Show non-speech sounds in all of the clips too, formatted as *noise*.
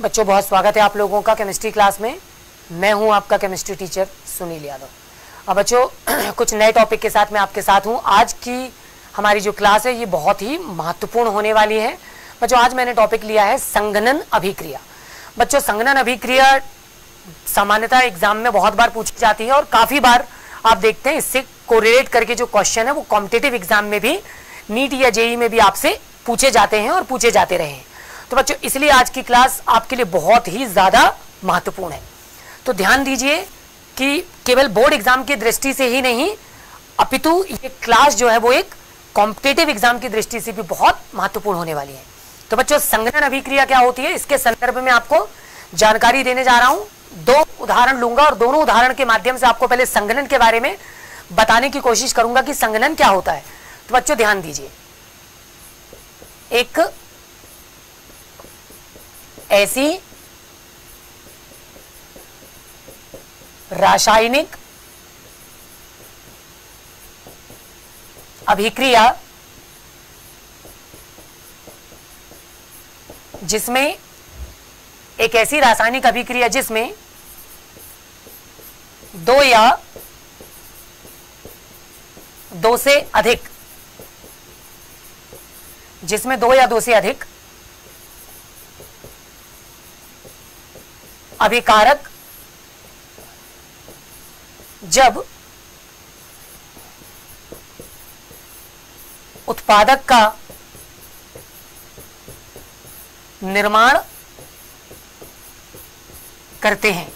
बच्चों, बहुत स्वागत है आप लोगों का केमिस्ट्री क्लास में। मैं हूँ आपका केमिस्ट्री टीचर सुनील यादव। अब बच्चों, *clears throat* कुछ नए टॉपिक के साथ मैं आपके साथ हूँ। आज की हमारी जो क्लास है, ये बहुत ही महत्वपूर्ण होने वाली है। बच्चों, आज मैंने टॉपिक लिया है संगनन अभिक्रिया। बच्चों, संगनन अभिक्रिया सामान्यतः एग्ज़ाम में बहुत बार पूछी जाती है और काफ़ी बार आप देखते हैं, इससे कोरिलेट करके जो क्वेश्चन है, वो कॉम्पिटेटिव एग्ज़ाम में भी नीट या जेई में भी आपसे पूछे जाते हैं और पूछे जाते रहे हैं। तो बच्चों इसलिए आज की क्लास आपके लिए बहुत ही ज़्यादा महत्वपूर्ण है। तो ध्यान दीजिए कि केवल बोर्ड एग्ज़ाम की दृष्टि से ही नहीं, अपितु ये क्लास जो है वो एक कॉम्पिटेटिव एग्ज़ाम की दृष्टि से भी बहुत महत्वपूर्ण होने वाली है। तो बच्चों संग्रहण अभिक्रिया क्या होती है? इसके संदर्भ में आपको जानकारी देने जा रहा हूँ। दो उदाहरण लूँगा और दोनों उदाहरण के माध्यम से आपको पहले संगणन के बारे में बताने की कोशिश करूँगा कि संगणन क्या होता है। तो बच्चों, ध्यान दीजिए। एक ऐसी रासायनिक अभिक्रिया जिसमें एक ऐसी रासायनिक अभिक्रिया जिसमें दो या दो से अधिक, जिसमें दो या दो से अधिक अभिकारक जब उत्पादक का निर्माण करते हैं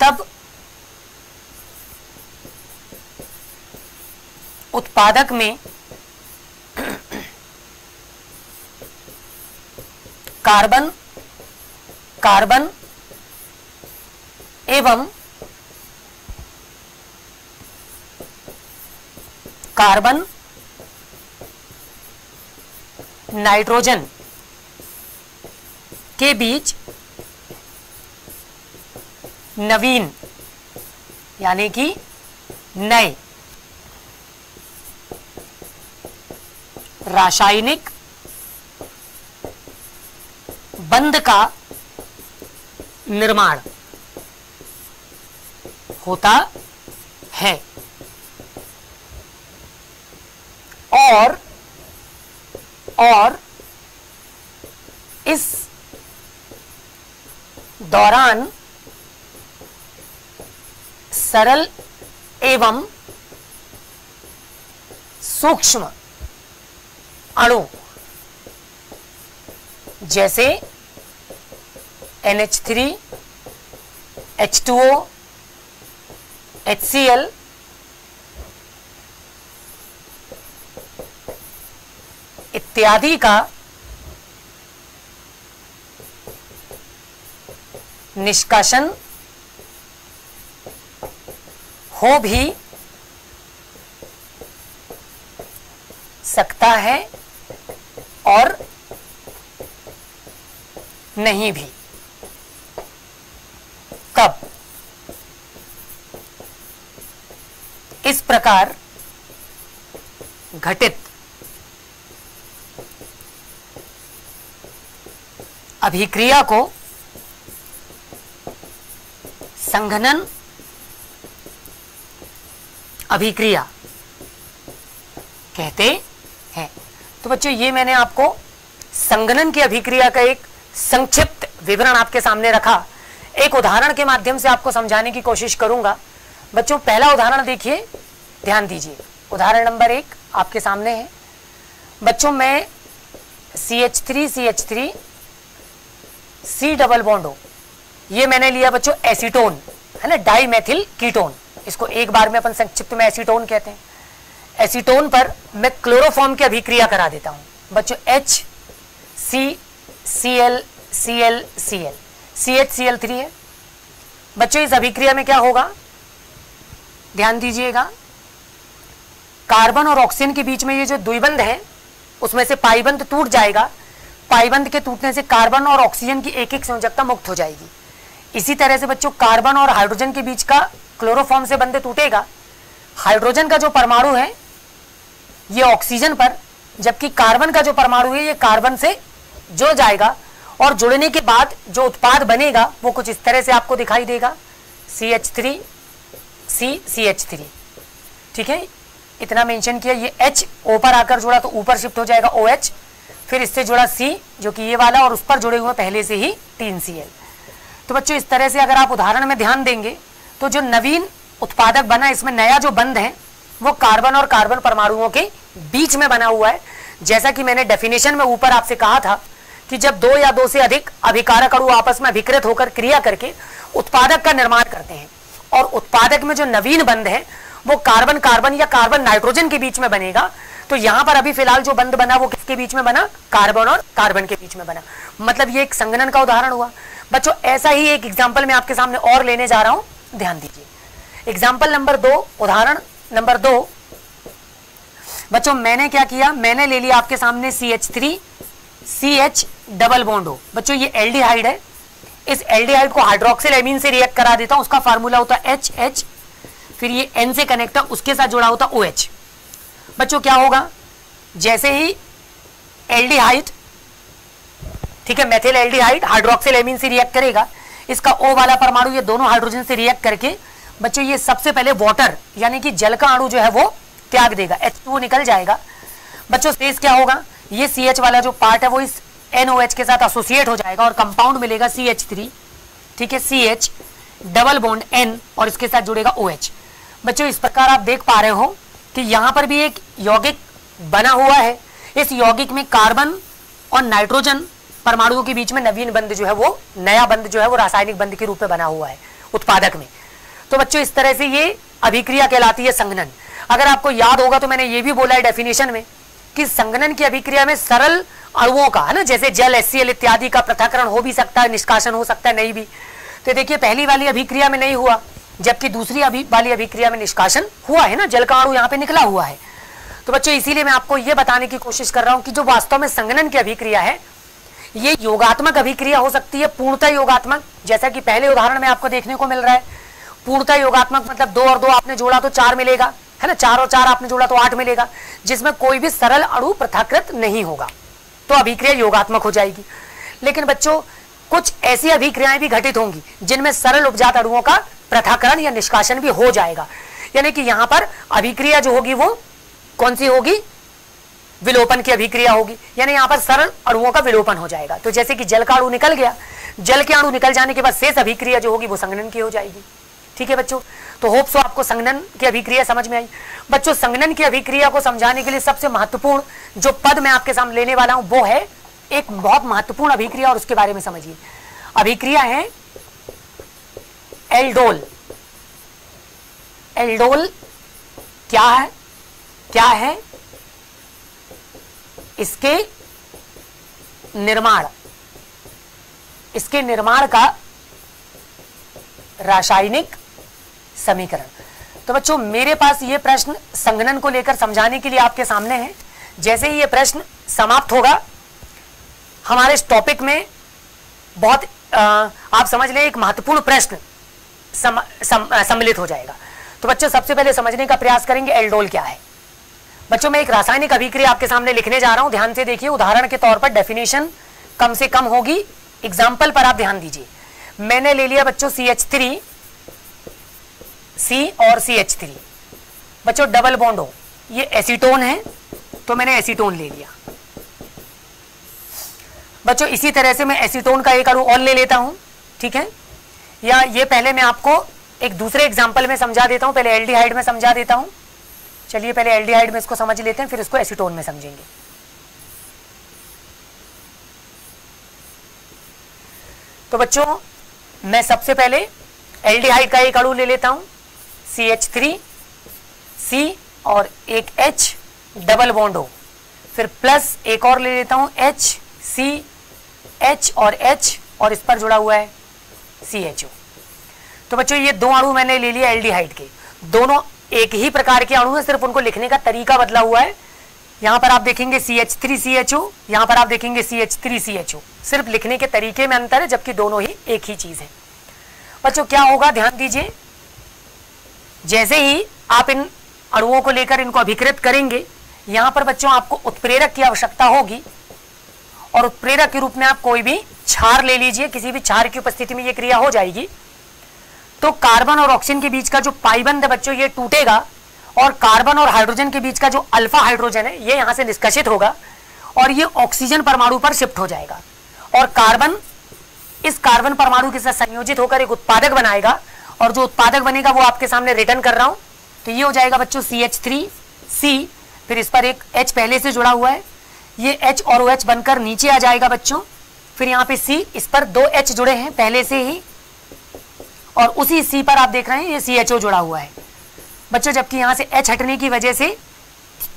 तब उत्पादक में *clears throat* कार्बन कार्बन एवं कार्बन नाइट्रोजन के बीच नवीन यानी कि नए रासायनिक बंध का निर्माण होता है। और और इस दौरान सरल एवं सूक्ष्म अणु जैसे NH3, H2O, HCl इत्यादि का निष्काशन हो भी सकता है और नहीं भी। इस प्रकार घटित अभिक्रिया को संघनन अभिक्रिया कहते हैं। तो बच्चों, ये मैंने आपको संगणन की अभिक्रिया का एक संक्षिप्त विवरण आपके सामने रखा। एक उदाहरण के माध्यम से आपको समझाने की कोशिश करूँगा। बच्चों, पहला उदाहरण देखिए। ध्यान दीजिए। उदाहरण नंबर एक आपके सामने है। बच्चों, मैं C H three C H three C double बॉन्डो ये मैंने लिया बच्चों एसीटोन है ना? डाई मैथिल कीटोन इसको एक बार में अपन संक्षिप्त में एसीटोन कहते हैं। एसीटोन पर मैं क्लोरोफॉर्म की अभिक्रिया करा देता हूँ। बच्चों H C C L C L C L C H C L three है। बच्चों, इस अभिक्रिया में क्या होगा? ध्यान दीजिएगा। कार्बन और ऑक्सीजन के बीच में ये जो द्विबंध है, उसमें से पाईबंध टूट जाएगा। पाईबंध के टूटने से कार्बन और ऑक्सीजन की एक एक संयोजकता मुक्त हो जाएगी। इसी तरह से बच्चों, कार्बन और हाइड्रोजन के बीच का क्लोरोफॉर्म से बंधे टूटेगा। हाइड्रोजन का जो परमाणु है, ये ऑक्सीजन पर, जबकि कार्बन का जो परमाणु है, ये कार्बन से जुड़ जाएगा और जुड़ने के बाद जो उत्पाद बनेगा, वो कुछ इस तरह से आपको दिखाई देगा। C H three C C H three ठीक है? इतना मेंशन किया, ये H पर आकर जुड़ा तो ऊपर शिफ्ट हो जाएगा ओ OH फिर इससे जुड़ा C, जो कि ये वाला, और उस पर जुड़े हुए पहले से ही तीन सी एल तो बच्चों, इस तरह से अगर आप उदाहरण में ध्यान देंगे तो जो नवीन उत्पादक बना, इसमें नया जो बंद है, वो कार्बन और कार्बन परमाणुओं के बीच में बना हुआ है। जैसा कि मैंने डेफिनेशन में ऊपर आपसे कहा था कि जब दो या दो से अधिक अभिकारक अणु आपस में अभिकृत होकर क्रिया करके उत्पादक का निर्माण करते हैं और उत्पादक में जो नवीन बंध है, वो कार्बन कार्बन या कार्बन नाइट्रोजन के बीच में बनेगा। तो यहाँ पर अभी फ़िलहाल जो बंद बना, वो किसके बीच में बना? कार्बन और कार्बन के बीच में बना। मतलब ये एक संगनन का उदाहरण हुआ। बच्चों, ऐसा ही एक एग्ज़ाम्पल मैं आपके सामने और लेने जा रहा हूँ। ध्यान दीजिए। एग्ज़ाम्पल नंबर दो, उदाहरण नंबर दो। बच्चों, मैंने क्या किया? मैंने ले लिया आपके सामने C H three C H double bond बच्चों, ये एल्डिहाइड है। इस एल्डिहाइड को हाइड्रोक्सिल एमीन से रिएक्ट करा देता हूँ, उसका फार्मूला होता है एच एच फिर ये एन से कनेक्ट है, उसके साथ जुड़ा होता ओ OH बच्चों, क्या होगा? जैसे ही एल्डिहाइड ठीक है मेथिल एल्डिहाइड हाइड्रोक्सिल एमीन से रिएक्ट करेगा, इसका ओ वाला परमाणु ये दोनों हाइड्रोजन से रिएक्ट करके, बच्चों, ये सबसे पहले वाटर यानी कि जल का अणु जो है वो त्याग देगा एच निकल जाएगा। बच्चों शेष क्या होगा? ये सी एच वाला जो पार्ट है, वो इस एच के साथ एसोसिएट हो जाएगा और कंपाउंड मिलेगा सी एच थ्री ठीक है? C H double bond N और इसके साथ जुड़ेगा ओ OH बच्चों, इस प्रकार आप देख पा रहे हो कि यहाँ पर भी एक यौगिक बना हुआ है। इस यौगिक में कार्बन और नाइट्रोजन परमाणुओं के बीच में नवीन बंद जो है वो, नया बंद जो है वो रासायनिक बंद के रूप में बना हुआ है उत्पादक में। तो बच्चों, इस तरह से ये अभिक्रिया कहलाती है संगनन अगर आपको याद होगा तो मैंने ये भी बोला है डेफिनेशन में कि संगनन की अभिक्रिया में सरल अणुओं का, है ना? जैसे जल एस इत्यादि का पृथकरण हो भी सकता है, निष्कासन हो सकता है, नहीं भी। तो देखिए, पहली वाली अभिक्रिया में नहीं हुआ, जबकि दूसरी अभी, वाली अभिक्रिया में निष्कासन हुआ है ना? जल का अणु यहाँ पे निकला हुआ है। तो बच्चों, इसीलिए मैं आपको यह बताने की कोशिश कर रहा हूँ कि जो वास्तव में संगनन की अभिक्रिया है, ये योगात्मक अभिक्रिया हो सकती है, पूर्णता योगात्मक। जैसा कि पहले उदाहरण में आपको देखने को मिल रहा है, पूर्णता योगात्मक मतलब दो और दो आपने जोड़ा तो चार मिलेगा, है ना? चार और चार आपने जोड़ा तो आठ मिलेगा, जिसमें कोई भी सरल अणु प्रथाकृत नहीं होगा। तो अभिक्रिया योगात्मक हो जाएगी। लेकिन बच्चों, कुछ ऐसी अभिक्रियाएँ भी घटित होंगी, जिनमें सरल उपजात अणुओं का प्रथाकरण या निष्कासन भी हो जाएगा। यानी कि यहाँ पर अभिक्रिया जो होगी वो कौन सी होगी? विलोपन की अभिक्रिया होगी। यानी यहाँ पर सरल अणुओं का विलोपन हो जाएगा। तो जैसे कि जल का अणु निकल गया, जल के अणु निकल जाने के बाद शेष अभिक्रिया जो होगी वो संगनन की हो जाएगी। ठीक है बच्चों? तो होप सो आपको संगनन की अभिक्रिया समझ में आई। बच्चों संगनन की अभिक्रिया को समझाने के लिए सबसे महत्वपूर्ण जो पद मैं आपके सामने लेने वाला हूँ, वो है एक बहुत महत्वपूर्ण अभिक्रिया और उसके बारे में समझिए। अभिक्रिया है एल्डोल एल्डोल क्या है? क्या है? इसके निर्माण। इसके निर्माण का रासायनिक समीकरण। तो बच्चों मेरे पास ये प्रश्न संगणन को लेकर समझाने के लिए आपके सामने है। जैसे ही ये प्रश्न समाप्त होगा हमारे इस टॉपिक में बहुत आ, आप समझ लें एक महत्वपूर्ण प्रश्न सम, सम, सम्मिलित हो जाएगा। तो बच्चों सबसे पहले समझने का प्रयास करेंगे एल्डोल क्या है? बच्चों मैं एक रासायनिक अभिक्रिया आपके सामने लिखने जा रहा हूँ। ध्यान से देखिए उदाहरण के तौर पर डेफिनेशन कम से कम होगी। एग्ज़ाम्पल पर आप ध्यान दीजिए। मैंने ले लिया बच्चों सी एच थ्री सी और सी एच थ्री बच्चों डबल बॉन्ड हो। ये एसीटोन है तो मैंने एसीटोन ले लिया। बच्चों, इसी तरह से मैं एसीटोन का एक और ले लेता हूँ, ठीक है? या ये पहले मैं आपको एक दूसरे एग्ज़ाम्पल में समझा देता हूँ, पहले एल्डिहाइड में समझा देता हूँ। चलिए, पहले एल्डिहाइड में इसको समझ लेते हैं, फिर इसको एसीटोन में समझेंगे। तो बच्चों, मैं सबसे पहले एल्डिहाइड का एक अणु ले लेता हूँ। सी एच थ्री सी और एक एच डबल बॉन्ड हो। फिर प्लस एक और ले लेता हूँ एच सी एच और एच और इस पर जुड़ा हुआ है सी एच ओ तो बच्चों, ये दो अणु मैंने ले लिया एल्डिहाइड के। दोनों एक ही प्रकार के अणु है, सिर्फ़ उनको लिखने का तरीका बदला हुआ है। यहाँ पर आप देखेंगे C H three C H O यहाँ पर आप देखेंगे C H three C H O सिर्फ़ लिखने के तरीके में अंतर है, जबकि दोनों ही एक ही चीज़ है। बच्चों, क्या होगा? ध्यान दीजिए जैसे ही आप इन अणुओं को लेकर इनको अभिकृत करेंगे, यहाँ पर बच्चों आपको उत्प्रेरक की आवश्यकता होगी। और उत्प्रेरक के रूप में आप कोई भी क्षार ले लीजिए, किसी भी क्षार की उपस्थिति में ये क्रिया हो जाएगी। तो कार्बन और ऑक्सीजन के बीच का जो पाइबंद है बच्चों, ये टूटेगा और कार्बन और हाइड्रोजन के बीच का जो अल्फ़ा हाइड्रोजन है, ये यहाँ से निष्कासित होगा और ये ऑक्सीजन परमाणु पर शिफ्ट हो जाएगा। और कार्बन, इस कार्बन परमाणु के साथ संयोजित होकर एक उत्पादक बनाएगा। और जो उत्पादक बनेगा वो आपके सामने रिटर्न कर रहा हूँ। तो ये हो जाएगा बच्चों सी एच थ्री सी फिर इस पर एक एच पहले से जुड़ा हुआ है। ये एच और ओ एच बनकर नीचे आ जाएगा बच्चों। फिर यहाँ पे सी इस पर दो एच जुड़े हैं, पहले से ही। और उसी सी पर आप देख रहे हैं, ये सी एच ओ जुड़ा हुआ है। बच्चों, जबकि यहाँ से एच हटने की वजह से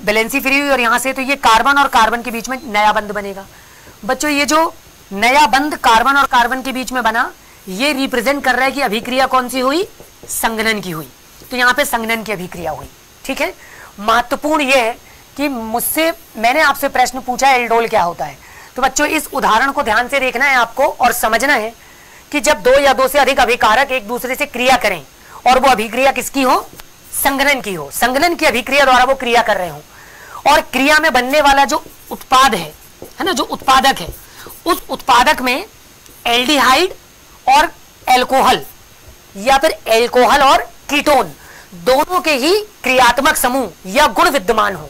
बैलेंसी फ्री हुई और यहाँ से तो ये कार्बन और कार्बन के बीच में नया बंद बनेगा। बच्चों, ये जो नया बंद कार्बन और कार्बन के बीच में बना ये रिप्रेजेंट कर रहा है कि अभिक्रिया कौन सी हुई? संगनन की हुई। तो यहाँ पे संगनन की अभिक्रिया हुई। ठीक है? महत्वपूर्ण यह है कि मुझसे, मैंने आपसे प्रश्न पूछा एल्डोल क्या होता है। तो बच्चों, इस उदाहरण को ध्यान से देखना है आपको और समझना है कि जब दो या दो से अधिक अभिकारक एक दूसरे से क्रिया करें और वो अभिक्रिया किसकी हो? संगनन की हो। संगनन की अभिक्रिया द्वारा वो क्रिया कर रहे हो। और क्रिया में बनने वाला जो उत्पाद है है ना, जो उत्पादक है, उस उत्पादक में एल्डिहाइड और एल्कोहल या फिर एल्कोहल और कीटोन दोनों के ही क्रियात्मक समूह या गुण विद्यमान हो।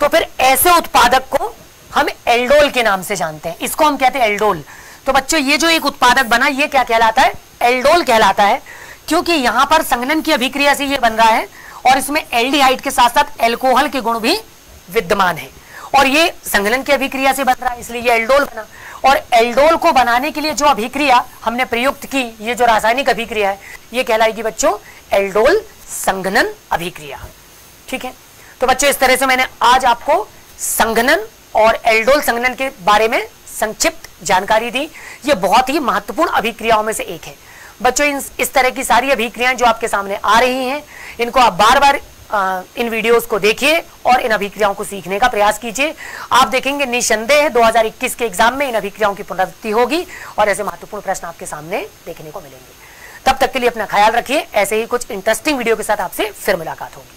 तो फिर ऐसे उत्पादक को हम एल्डोल के नाम से जानते हैं। इसको हम कहते हैं एल्डोल तो बच्चों, ये जो एक उत्पादक बना, ये क्या कहलाता है? एल्डोल कहलाता है, क्योंकि यहाँ पर संगनन की अभिक्रिया से ये बन रहा है, और इसमें एल्डिहाइड के साथ साथ एल्कोहल के गुण भी विद्यमान है। और ये संगलन की अभिक्रिया से बन रहा है, इसलिए ये एल्डोल बना। और एल्डोल को बनाने के लिए जो अभिक्रिया हमने प्रयुक्त की, ये जो रासायनिक अभिक्रिया है, ये कहलाएगी बच्चों एल्डोल संघनन अभिक्रिया। ठीक है? तो बच्चों, इस तरह से मैंने आज आपको संघनन और एल्डोल संघनन के बारे में संक्षिप्त जानकारी दी। ये बहुत ही महत्वपूर्ण अभिक्रियाओं में से एक है। बच्चों, इस तरह की सारी अभिक्रियाएँ जो आपके सामने आ रही हैं, इनको आप बार बार आ, इन वीडियोस को देखिए और इन अभिक्रियाओं को सीखने का प्रयास कीजिए। आप देखेंगे निसंदेह 2021 के एग्ज़ाम में इन अभिक्रियाओं की पुनरावृत्ति होगी और ऐसे महत्वपूर्ण प्रश्न आपके सामने देखने को मिलेंगे। तब तक के लिए अपना ख्याल रखिए। ऐसे ही कुछ इंटरेस्टिंग वीडियो के साथ आपसे फिर मुलाकात होगी।